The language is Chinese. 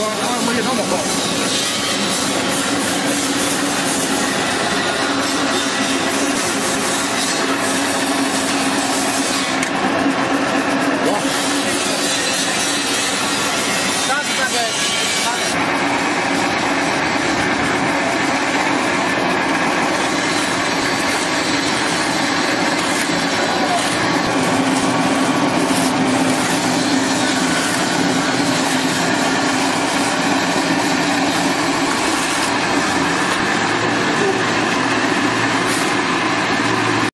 多，然后什么那么高。